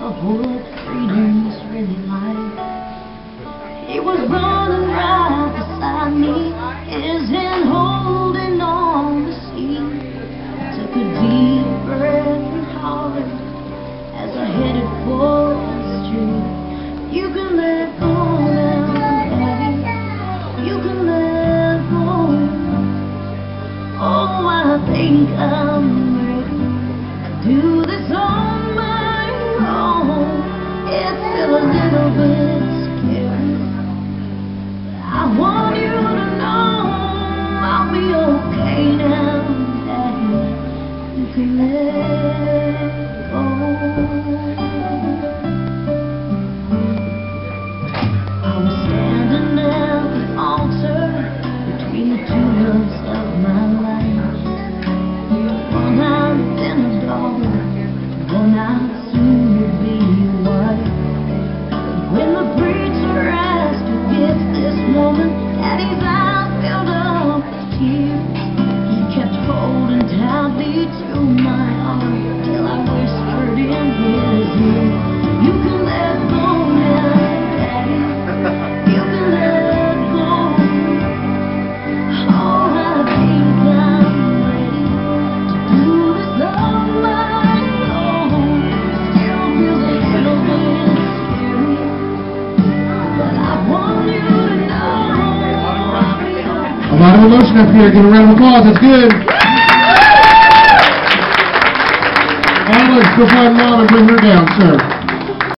of what freedom's really like. He was running right beside me, his hand holding on the sea. I took a deep breath and hollered as I headed for the street. You can let go. Oh, I think I'm. lot of emotion up here. Give a round of applause. That's good. Always go find mom and bring her down, sir.